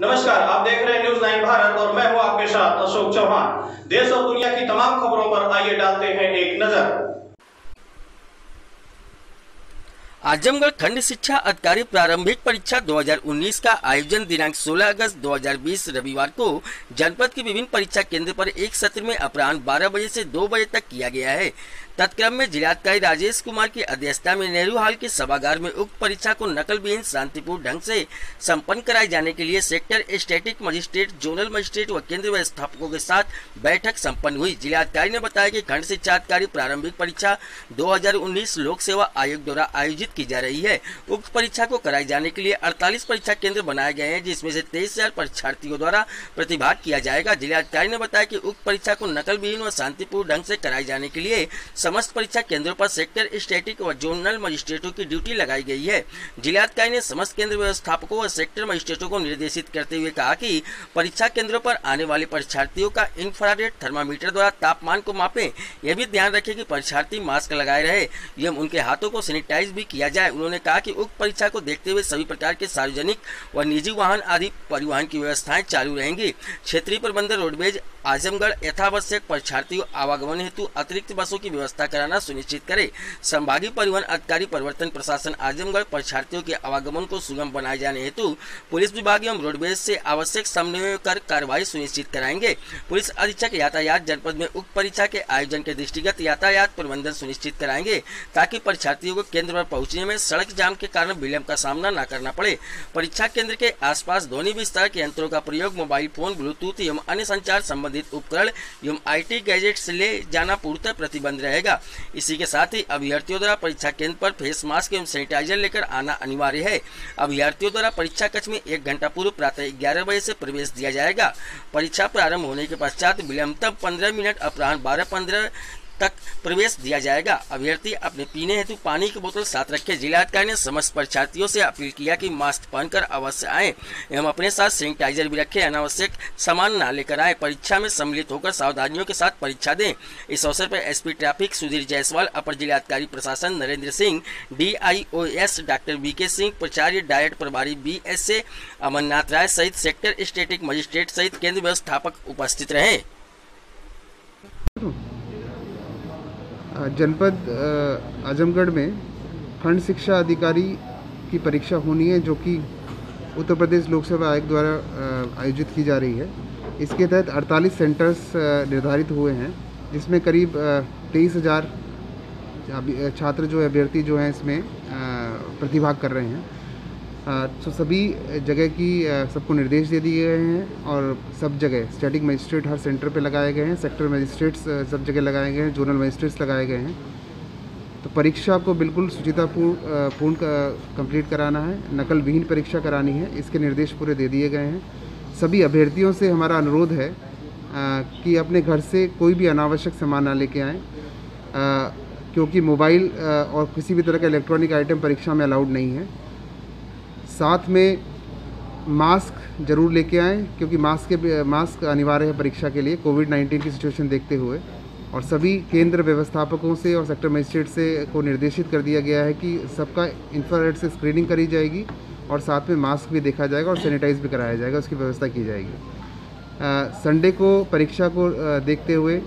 नमस्कार, आप देख रहे हैं न्यूज़ नाइन भारत और मैं हूँ आपके साथ अशोक चौहान। देश और दुनिया की तमाम खबरों पर आइए डालते हैं एक नज़र। आजमगढ़ खंड शिक्षा अधिकारी प्रारंभिक परीक्षा 2019 का आयोजन दिनांक 16 अगस्त 2020 रविवार को जनपद के विभिन्न परीक्षा केंद्र पर एक सत्र में अपराह्न 12 बजे से 2 बजे तक किया गया है। तत्क्रम में जिलाधिकारी राजेश कुमार की अध्यक्षता में नेहरू हाल के सभागार में उक्त परीक्षा को नकल विहीन शांतिपूर्ण ढंग से संपन्न कराए जाने के लिए sector static magistrate, zonal magistrate व केंद्र व्यवस्थापकों के साथ बैठक संपन्न हुई। जिलाधिकारी ने बताया कि खंड शिक्षा अधिकारी प्रारंभिक परीक्षा 2019 लोक सेवा आयोग द्वारा आयोजित की जा रही है। उक्त परीक्षा को कराए जाने के लिए अड़तालीस परीक्षा केंद्र बनाए गए हैं, जिसमें से तेईस परीक्षार्थियों द्वारा प्रतिभाग किया जाएगा। जिलाधिकारी ने बताया की उक्त परीक्षा को नकल विहीन व शांतिपूर्ण ढंग से कराए जाने के लिए समस्त परीक्षा केंद्रों पर सेक्टर स्टेटिक व जोनल मजिस्ट्रेटों की ड्यूटी लगाई गई है। जिलाधिकारी ने समस्त केंद्र व्यवस्थापकों व सेक्टर मजिस्ट्रेटों को निर्देशित करते हुए कहा कि परीक्षा केंद्रों पर आने वाले परीक्षार्थियों का इंफ्रारेड थर्मामीटर द्वारा तापमान को मापे। यह भी ध्यान रखे कि परीक्षार्थी मास्क लगाए रहे एवं उनके हाथों को सैनिटाइज भी किया जाए। उन्होंने कहा कि उक्त परीक्षा को देखते हुए सभी प्रकार के सार्वजनिक व निजी वाहन आदि परिवहन की व्यवस्थाएँ चालू रहेंगी। क्षेत्रीय प्रबंधन रोडवेज़ आजमगढ़ यथावश्यक परीक्षार्थियों आवागमन हेतु अतिरिक्त बसों की व्यवस्था कराना सुनिश्चित करे। संभागीय परिवहन अधिकारी परिवर्तन प्रशासन आजमगढ़ परीक्षार्थियों के आवागमन को सुगम बनाए जाने हेतु पुलिस विभाग एवं रोडवेज़ से आवश्यक समन्वय कर कार्रवाई सुनिश्चित कराएँगे। पुलिस अधीक्षक यातायात जनपद में उक्त परीक्षा के आयोजन के दृष्टिगत यातायात प्रबंधन सुनिश्चित कराएँगे ताकि परीक्षार्थियों को केंद्र पर पहुँचने में सड़क जाम के कारण विलंब का सामना न करना पड़े। परीक्षा केंद्र के आसपास ध्वनि विस्तार के यंत्रों का प्रयोग मोबाइल फ़ोन ब्लूटूथ एवं अन्य संचार संबंधित उपकरण एवं आईटी गैजेट से ले जाना पूर्णतः प्रतिबंध रहेगा। इसी के साथ ही अभ्यर्थियों द्वारा परीक्षा केंद्र पर फेस मास्क एवं सैनिटाइजर लेकर आना अनिवार्य है। अभ्यर्थियों द्वारा परीक्षा कक्ष में एक घंटा पूर्व प्रातः ग्यारह बजे से प्रवेश दिया जाएगा। परीक्षा प्रारंभ होने के पश्चात विलंबतम पंद्रह मिनट, अपराह्न बारह पंद्रह तक प्रवेश दिया जाएगा। अभ्यर्थी अपने पीने हेतु पानी की बोतल साथ रखे। जिलाधिकारी ने समस्त परीक्षार्थियों से अपील किया कि मास्क पहनकर अवश्य आए एवं अपने साथ सैनिटाइजर भी रखें। अनावश्यक सामान न लेकर आए। परीक्षा में सम्मिलित होकर सावधानियों के साथ परीक्षा दें। इस अवसर पर एसपी ट्रैफ़िक सुधीर जायसवाल, अपर जिलाधिकारी प्रशासन Narendra Singh, DIOS doctor B K Singh, प्राचार्य डायट प्रभारी B S A Amarnath Rai सहित सेक्टर स्टेटिक मजिस्ट्रेट सहित केंद्र व्यवस्थापक उपस्थित रहे। जनपद आजमगढ़ में खंड शिक्षा अधिकारी की परीक्षा होनी है, जो कि उत्तर प्रदेश लोक सेवा आयोग द्वारा आयोजित की जा रही है। इसके तहत 48 सेंटर्स निर्धारित हुए हैं, जिसमें करीब तेईस हज़ार छात्र जो है, अभ्यर्थी जो हैं, इसमें प्रतिभाग कर रहे हैं। तो सभी जगह की सबको निर्देश दे दिए गए हैं और सब जगह स्टैटिक मजिस्ट्रेट हर सेंटर पे लगाए गए हैं सेक्टर मजिस्ट्रेट्स सब जगह लगाए गए हैं जोनल मजिस्ट्रेट्स लगाए गए हैं। तो परीक्षा को बिल्कुल सुचितापूर्ण पूर्ण कंप्लीट कराना है नकल विहीन परीक्षा करानी है, इसके निर्देश पूरे दे दिए गए हैं। सभी अभ्यर्थियों से हमारा अनुरोध है कि अपने घर से कोई भी अनावश्यक सामान ना लेके आएँ क्योंकि मोबाइल और किसी भी तरह का इलेक्ट्रॉनिक आइटम परीक्षा में अलाउड नहीं है। साथ में मास्क ज़रूर लेके आएँ, क्योंकि मास्क के, मास्क अनिवार्य है परीक्षा के लिए कोविड 19 की सिचुएशन देखते हुए। और सभी केंद्र व्यवस्थापकों से और सेक्टर मजिस्ट्रेट से को निर्देशित कर दिया गया है कि सबका इंफ्रारेड से स्क्रीनिंग करी जाएगी और साथ में मास्क भी देखा जाएगा और सैनिटाइज भी कराया जाएगा, उसकी व्यवस्था की जाएगी। संडे को परीक्षा को देखते हुए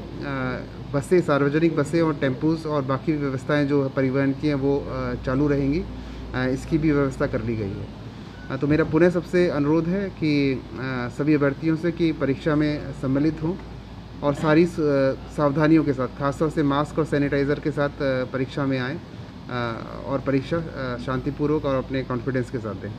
बसें, सार्वजनिक बसें और टेम्पूज और बाकी व्यवस्थाएँ जो परिवहन की हैं, वो चालू रहेंगी। इसकी भी व्यवस्था कर ली गई है। तो मेरा पुनः सबसे अनुरोध है कि सभी अभ्यर्थियों से कि परीक्षा में सम्मिलित हों और सारी सावधानियों के साथ, खासतौर से मास्क और सैनिटाइज़र के साथ परीक्षा में आएँ और परीक्षा शांतिपूर्वक और अपने कॉन्फिडेंस के साथ दें।